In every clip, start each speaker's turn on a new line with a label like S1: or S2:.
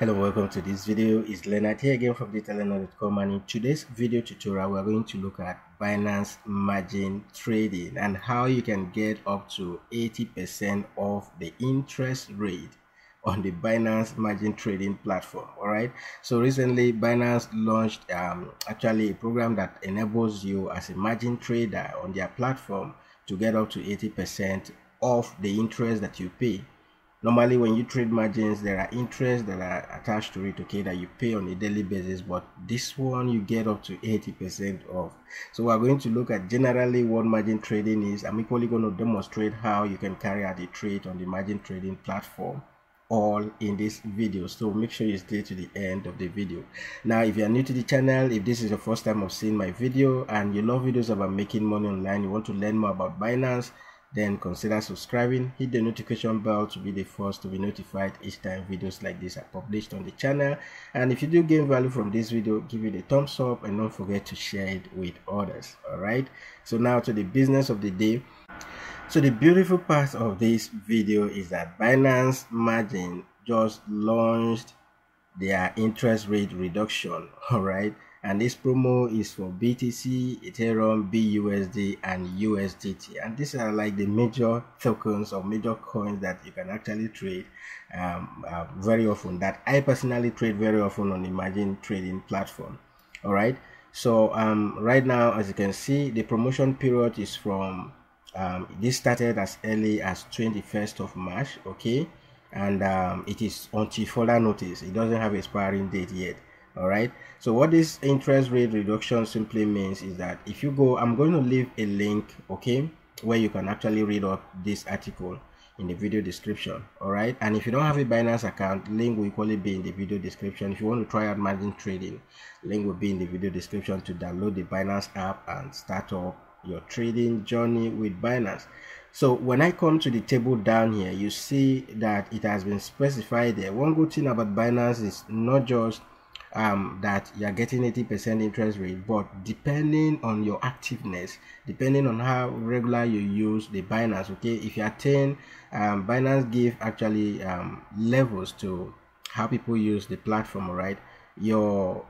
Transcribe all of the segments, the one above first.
S1: Hello, welcome to this video. It's Leonard here again from DigitalLeonard.com and in today's video tutorial, we're going to look at Binance margin trading and how you can get up to 80% of the interest rate on the Binance margin trading platform. All right. So recently, Binance launched um, actually a program that enables you as a margin trader on their platform to get up to 80% of the interest that you pay normally when you trade margins there are interests that are attached to it okay that you pay on a daily basis but this one you get up to 80 percent off. So we're going to look at generally what margin trading is. I'm equally going to demonstrate how you can carry out a trade on the margin trading platform all in this video. So make sure you stay to the end of the video. Now if you are new to the channel if this is your first time of seeing my video and you love videos about making money online you want to learn more about binance then consider subscribing hit the notification bell to be the first to be notified each time videos like this are published on the channel. And if you do gain value from this video give it a thumbs up and don't forget to share it with others all right so now to the business of the day. So the beautiful part of this video is that binance margin just launched their interest rate reduction all right and this promo is for BTC, Ethereum, BUSD, and USDT. And these are like the major tokens or major coins that you can actually trade um, uh, very often. That I personally trade very often on Imagine trading platform. All right. So um, right now, as you can see, the promotion period is from um, this started as early as 21st of March. Okay, and um, it is until further notice. It doesn't have expiring date yet all right so what this interest rate reduction simply means is that if you go i'm going to leave a link okay where you can actually read up this article in the video description all right and if you don't have a binance account link will equally be in the video description. If you want to try out margin trading link will be in the video description to download the binance app and start up your trading journey with binance. So when i come to the table down here you see that it has been specified there. One good thing about binance is not just um, that you're getting 80% interest rate but depending on your activeness depending on how regular you use the binance okay if you attain um, binance give actually um, levels to how people use the platform right your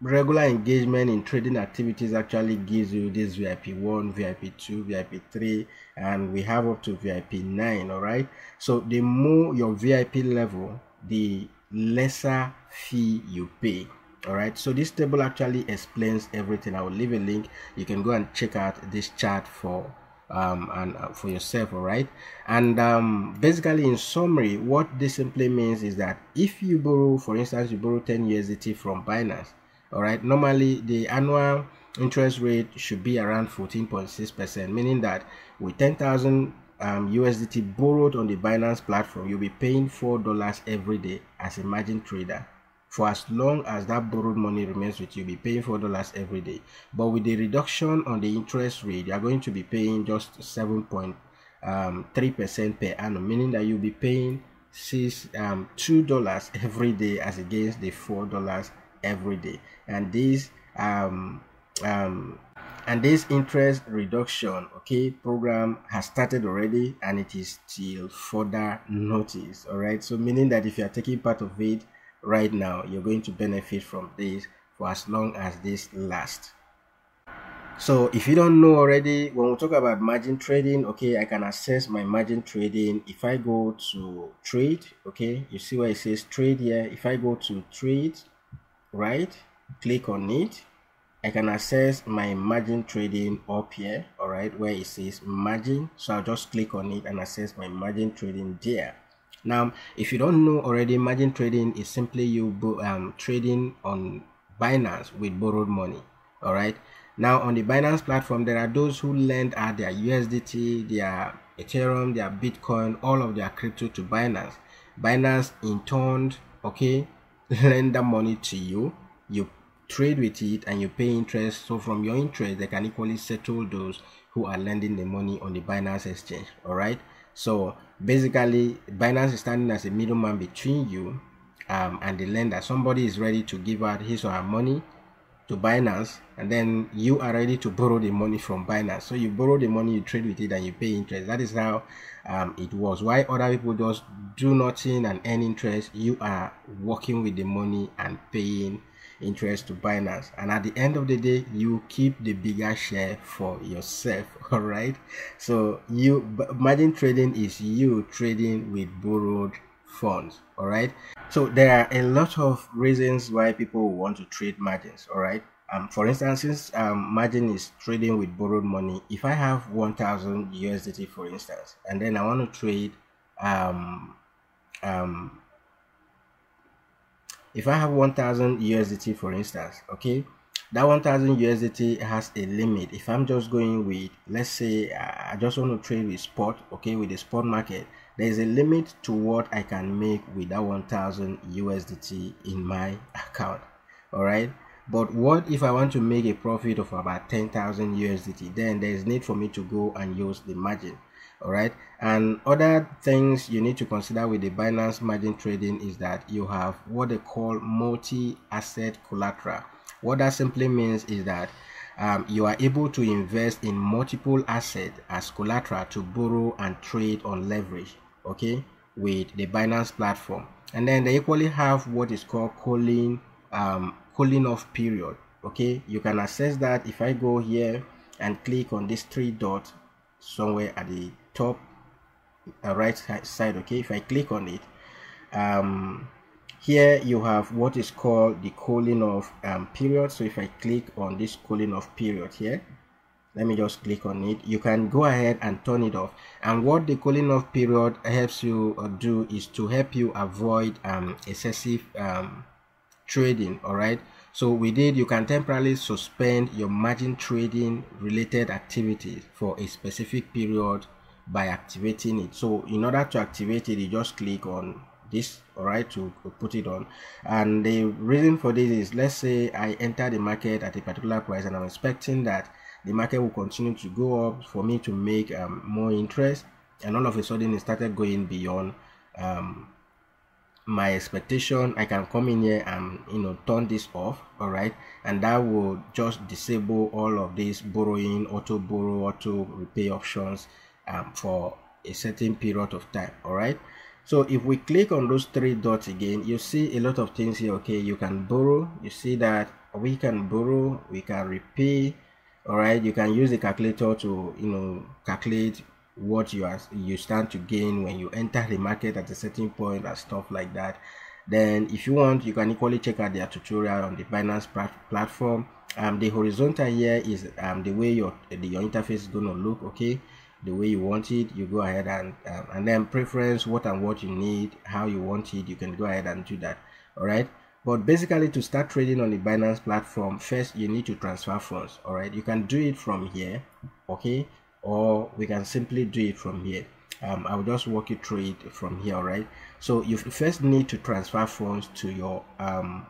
S1: regular engagement in trading activities actually gives you this vip 1 vip 2 vip 3 and we have up to vip 9 all right so the more your vip level the lesser fee you pay. All right so this table actually explains everything. I will leave a link. You can go and check out this chart for um and uh, for yourself all right and um basically in summary what this simply means is that if you borrow for instance you borrow 10 usdt from binance all right normally the annual interest rate should be around 14.6 percent meaning that with 10,000 um, USDT borrowed on the Binance platform, you'll be paying $4 every day as a margin trader. For as long as that borrowed money remains with you, you'll be paying $4 every day. But with the reduction on the interest rate, you're going to be paying just 7.3% um, per annum, meaning that you'll be paying six um, $2 every day as against the $4 every day. And this um, um, and this interest reduction okay program has started already and it is till further notice all right? So meaning that if you are taking part of it right now you're going to benefit from this for as long as this lasts. So if you don't know already when we talk about margin trading okay i can access my margin trading. If i go to trade okay you see where it says trade here. If i go to trade right click on it I can access my margin trading up here, all right, where it says margin. So I'll just click on it and access my margin trading there. Now, if you don't know already, margin trading is simply you um, trading on Binance with borrowed money, all right. Now on the Binance platform, there are those who lend out their USDT, their Ethereum, their Bitcoin, all of their crypto to Binance. Binance in turn, okay, lend the money to you. You trade with it and you pay interest so from your interest they can equally settle those who are lending the money on the binance exchange all right so basically binance is standing as a middleman between you um, and the lender somebody is ready to give out his or her money to Binance and then you are ready to borrow the money from Binance. So you borrow the money, you trade with it, and you pay interest. That is how um, it was. Why other people just do nothing and earn interest, you are working with the money and paying interest to Binance. And at the end of the day, you keep the bigger share for yourself. All right. So you margin trading is you trading with borrowed funds. All right. So there are a lot of reasons why people want to trade margins. All right. Um, for instance, since um, margin is trading with borrowed money, if I have 1000 USDT, for instance, and then I want to trade um, um, if I have 1000 USDT for instance okay that 1000 USDT has a limit. If I'm just going with let's say I just want to trade with spot okay with the spot market there is a limit to what I can make with that 1000 USDT in my account all right but what if I want to make a profit of about 10,000 USDT then there is need for me to go and use the margin all right? And other things you need to consider with the binance margin trading is that you have what they call multi-asset collateral. What that simply means is that um, you are able to invest in multiple assets as collateral to borrow and trade on leverage okay with the binance platform. And then they equally have what is called cooling um, cooling off period okay? You can access that. If i go here and click on this three dots somewhere at the top uh, right side okay? If I click on it um, here you have what is called the cooling off um, period. So if I click on this cooling off period here let me just click on it. You can go ahead and turn it off. And what the cooling off period helps you uh, do is to help you avoid um, excessive um, trading all right so with it you can temporarily suspend your margin trading related activities for a specific period by activating it. So in order to activate it you just click on this all right to put it on. And the reason for this is let's say i enter the market at a particular price and i'm expecting that the market will continue to go up for me to make um, more interest and all of a sudden it started going beyond um, my expectation i can come in here and you know turn this off all right and that will just disable all of these borrowing auto borrow auto repay options um, for a certain period of time all right so if we click on those three dots again you see a lot of things here okay? You can borrow you see that we can borrow we can repay all right you can use the calculator to you know calculate what you are you stand to gain when you enter the market at a certain point and stuff like that. Then if you want you can equally check out their tutorial on the binance platform. Um the horizontal here is um the way your the, your interface is going to look okay? The way you want it you go ahead and um, and then preference what and what you need how you want it you can go ahead and do that all right but basically to start trading on the binance platform first you need to transfer funds all right you can do it from here okay or we can simply do it from here. Um, I'll just walk you through it from here all right? So you first need to transfer funds to your um,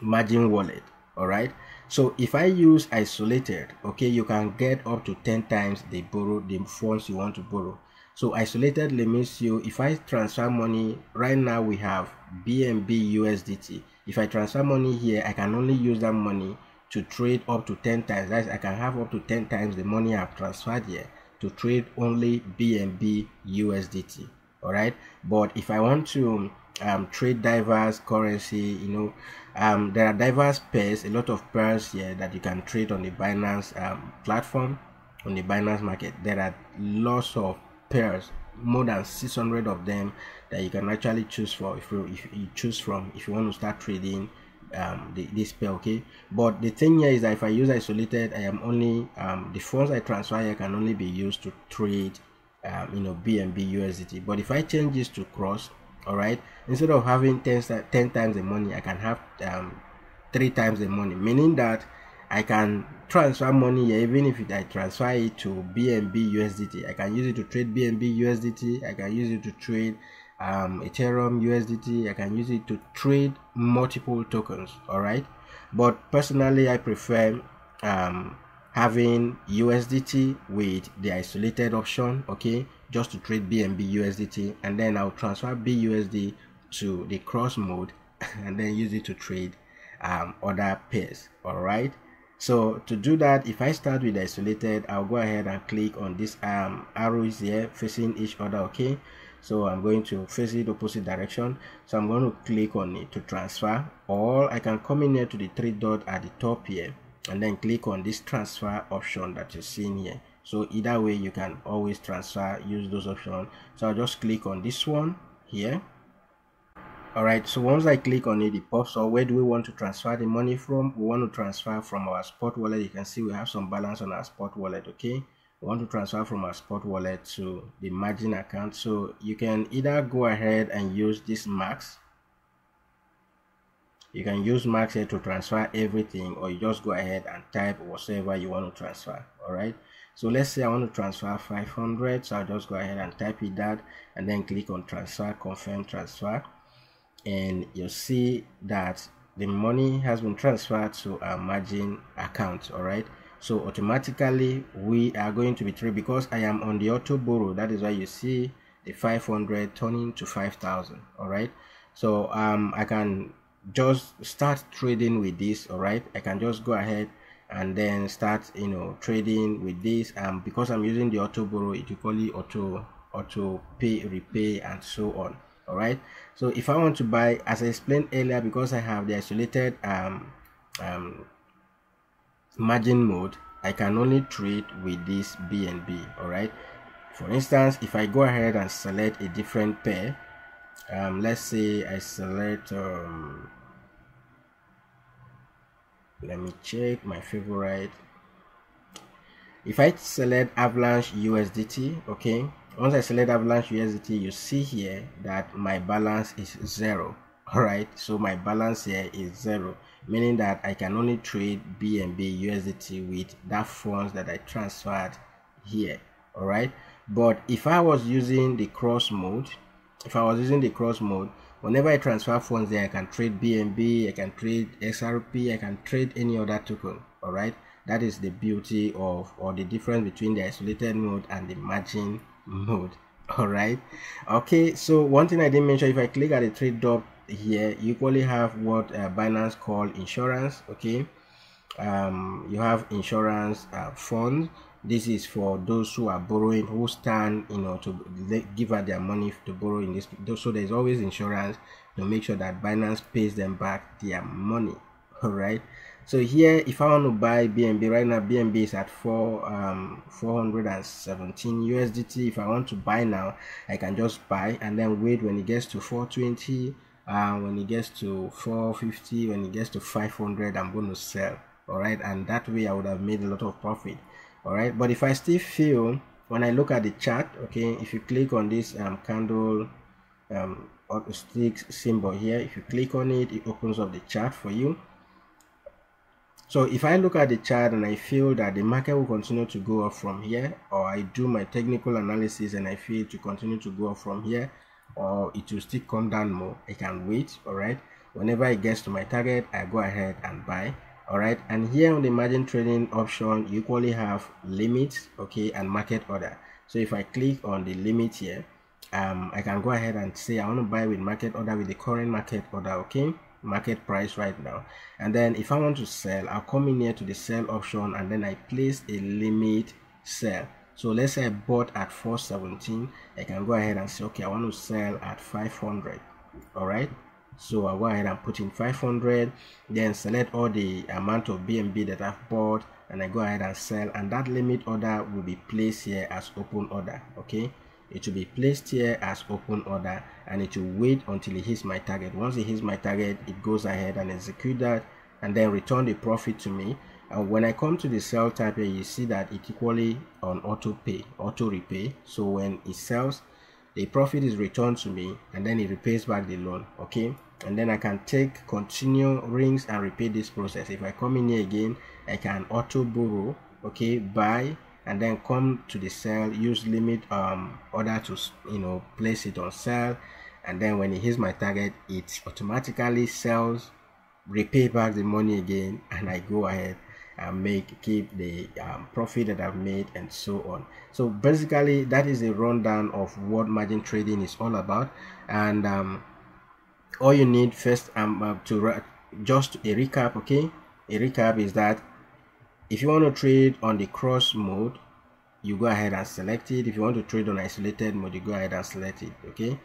S1: margin wallet all right? So if i use isolated okay you can get up to 10 times the borrow the funds you want to borrow. So isolated limits you if i transfer money right now we have bnb usdt if i transfer money here i can only use that money to trade up to 10 times. That's i can have up to 10 times the money i've transferred here to trade only bnb usdt all right but if i want to um, trade diverse currency you know um, there are diverse pairs a lot of pairs here that you can trade on the binance um, platform on the binance market. There are lots of pairs more than 600 of them that you can actually choose for if you, if you choose from if you want to start trading um, the, this pair okay? But the thing here is that if i use isolated i am only um, the funds i transfer here can only be used to trade um, you know bnb usdt but if i change this to cross all right instead of having 10, 10 times the money i can have um, three times the money. Meaning that i can transfer money here, even if i transfer it to bnb usdt i can use it to trade bnb usdt i can use it to trade um, ethereum usdt i can use it to trade multiple tokens all right but personally i prefer um, having usdt with the isolated option okay? Just to trade BNB USDT and then I'll transfer BUSD to the cross mode and then use it to trade um, other pairs all right so to do that if i start with isolated i'll go ahead and click on this um arrows here facing each other okay so i'm going to face it opposite direction. So i'm going to click on it to transfer. Or i can come in here to the three dot at the top here and then click on this transfer option that you're seeing here. So either way you can always transfer use those options. So i'll just click on this one here. All right so once i click on it it pops up. Where do we want to transfer the money from? We want to transfer from our spot wallet. You can see we have some balance on our spot wallet okay we want to transfer from our spot wallet to the margin account. So you can either go ahead and use this max. You can use max here to transfer everything or you just go ahead and type whatever you want to transfer all right? So let's say i want to transfer 500 so i'll just go ahead and type it that and then click on transfer confirm transfer. And you'll see that the money has been transferred to our margin account all right so automatically we are going to be trade because i am on the auto borrow. That is why you see the 500 turning to 5000 all right? So um i can just start trading with this all right? I can just go ahead and then start you know trading with this. Um because i'm using the auto borrow it will call it auto auto pay repay and so on all right? So if i want to buy as i explained earlier because i have the isolated um um margin mode i can only trade with this bnb all right for instance if i go ahead and select a different pair um, let's say I select um, let me check my favorite. If I select Avalanche USDT okay once I select Avalanche USDT you see here that my balance is zero alright? So my balance here is zero meaning that I can only trade BNB USDT with that funds that I transferred here alright but if I was using the cross mode if I was using the cross mode, whenever I transfer funds there, I can trade BNB, I can trade XRP, I can trade any other token. All right, that is the beauty of or the difference between the isolated mode and the margin mode. All right, okay. So one thing I didn't mention, if I click at the trade dot here, you equally have what uh, Binance call insurance. Okay, um, you have insurance uh, funds. This is for those who are borrowing who stand you know to give out their money to borrow in this so there's always insurance to make sure that binance pays them back their money all right so here if i want to buy bnb right now bnb is at 4 um 417 usdt if i want to buy now i can just buy and then wait when it gets to 420 uh, when it gets to 450 when it gets to 500 i'm going to sell all right and that way i would have made a lot of profit all right but if i still feel when i look at the chart okay if you click on this um, candle um, stick symbol here if you click on it it opens up the chart for you. So if i look at the chart and i feel that the market will continue to go up from here or i do my technical analysis and i feel to continue to go up from here or it will still come down more. I can wait all right whenever it gets to my target i go ahead and buy all right and here on the margin trading option you equally have limits okay and market order. So if i click on the limit here um i can go ahead and say i want to buy with market order with the current market order okay? Market price right now. And then if i want to sell i'll come in here to the sell option and then i place a limit sell so let's say i bought at 417 i can go ahead and say okay i want to sell at 500 all right so I'll go ahead and put in 500 then select all the amount of BNB that I've bought and I go ahead and sell and that limit order will be placed here as open order okay? It will be placed here as open order and it will wait until it hits my target. Once it hits my target it goes ahead and execute that and then return the profit to me and when I come to the sell type here you see that it equally on auto pay auto repay. So when it sells the profit is returned to me and then it repays back the loan okay? And then I can take continue rings and repeat this process. If I come in here again I can auto borrow okay buy and then come to the sell use limit um order to you know place it on sell and then when it hits my target it automatically sells repay back the money again and I go ahead and make keep the um, profit that I've made and so on. So basically that is a rundown of what margin trading is all about. And um, all you need first um, uh, to just a recap okay? A recap is that if you want to trade on the cross mode you go ahead and select it. If you want to trade on isolated mode you go ahead and select it okay?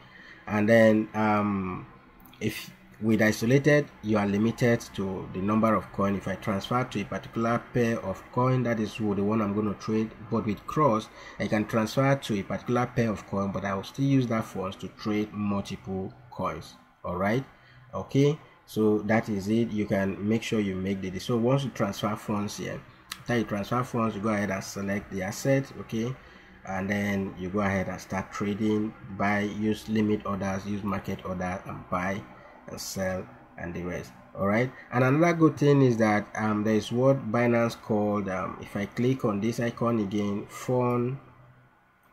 S1: And then um, if with isolated you are limited to the number of coin. If i transfer to a particular pair of coin that is the one i'm going to trade but with cross i can transfer to a particular pair of coin but i will still use that funds to trade multiple coins. All right okay? So that is it. You can make sure you make the so once you transfer funds here after you transfer funds you go ahead and select the asset okay? And then you go ahead and start trading buy use limit orders use market order and buy sell and the rest. All right and another good thing is that um, there is what binance called um, if i click on this icon again fun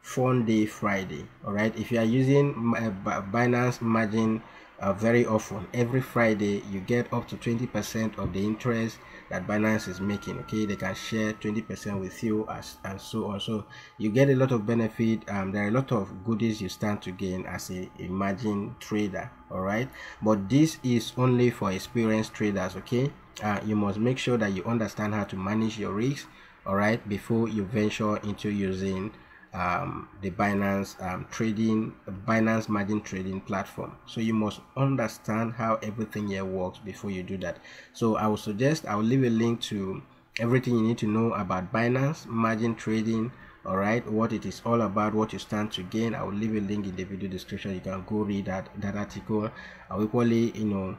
S1: fun day friday. All right if you are using uh, binance margin uh, very often. Every friday you get up to 20 percent of the interest that binance is making okay? They can share 20 percent with you as and so on. So you get a lot of benefit um, there are a lot of goodies you stand to gain as a, a margin trader all right but this is only for experienced traders okay? Uh, you must make sure that you understand how to manage your risks all right before you venture into using um, the Binance um, trading, Binance margin trading platform. So you must understand how everything here works before you do that. So I would suggest I will leave a link to everything you need to know about Binance margin trading. All right, what it is all about, what you stand to gain. I will leave a link in the video description. You can go read that that article. I will equally, you know,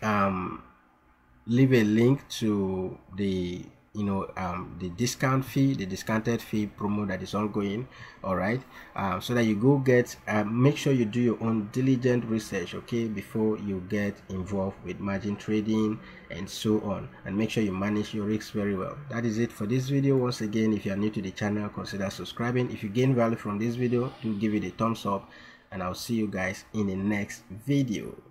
S1: um, leave a link to the you know um, the discount fee the discounted fee promo that is ongoing all right? Um, so that you go get uh, make sure you do your own diligent research okay before you get involved with margin trading and so on. And make sure you manage your risks very well. That is it for this video. Once again if you are new to the channel consider subscribing. If you gain value from this video do give it a thumbs up. And i'll see you guys in the next video